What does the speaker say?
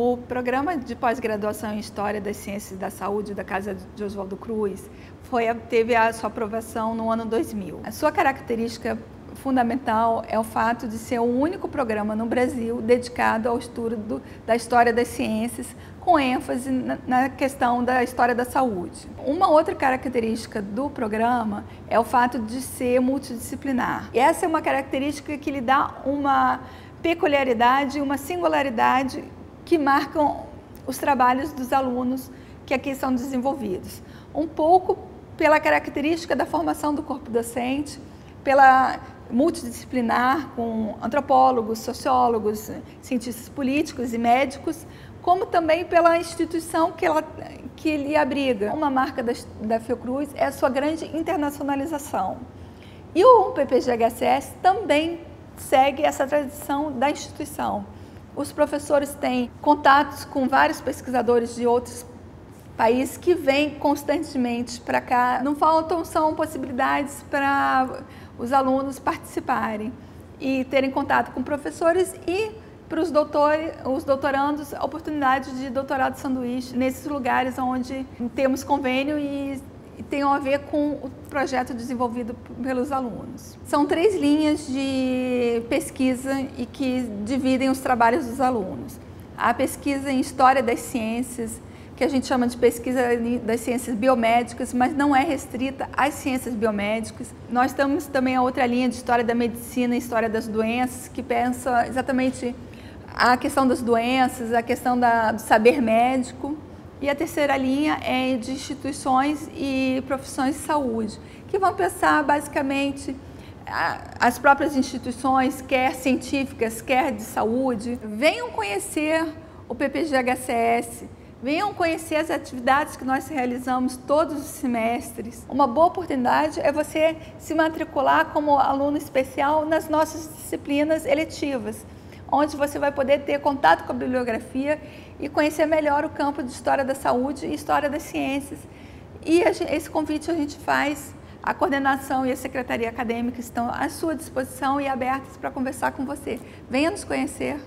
O programa de pós-graduação em História das Ciências da Saúde da Casa de Oswaldo Cruz foi, teve a sua aprovação no ano 2000. A sua característica fundamental é o fato de ser o único programa no Brasil dedicado ao estudo da história das ciências, com ênfase na questão da história da saúde. Uma outra característica do programa é o fato de ser multidisciplinar. E essa é uma característica que lhe dá uma peculiaridade, uma singularidade que marcam os trabalhos dos alunos que aqui são desenvolvidos. Um pouco pela característica da formação do corpo docente, pela multidisciplinar com antropólogos, sociólogos, cientistas políticos e médicos, como também pela instituição que, ela, que lhe abriga. Uma marca da, da Fiocruz é a sua grande internacionalização. E o PPGHCS também segue essa tradição da instituição. Os professores têm contatos com vários pesquisadores de outros países que vêm constantemente para cá. Não faltam são possibilidades para os alunos participarem e terem contato com professores e para os, doutores, os doutorandos a oportunidade de doutorado sanduíche nesses lugares onde temos convênio e e tenham a ver com o projeto desenvolvido pelos alunos. São três linhas de pesquisa e que dividem os trabalhos dos alunos. A pesquisa em História das Ciências, que a gente chama de pesquisa das ciências biomédicas, mas não é restrita às ciências biomédicas. Nós temos também a outra linha de História da Medicina e História das Doenças, que pensa exatamente a questão das doenças, a questão da, do saber médico. E a terceira linha é de instituições e profissões de saúde, que vão pensar basicamente as próprias instituições, quer científicas, quer de saúde, venham conhecer o PPGHCS, venham conhecer as atividades que nós realizamos todos os semestres. Uma boa oportunidade é você se matricular como aluno especial nas nossas disciplinas eletivas onde você vai poder ter contato com a bibliografia e conhecer melhor o campo de História da Saúde e História das Ciências. E esse convite a gente faz, a coordenação e a secretaria acadêmica estão à sua disposição e abertas para conversar com você. Venha nos conhecer.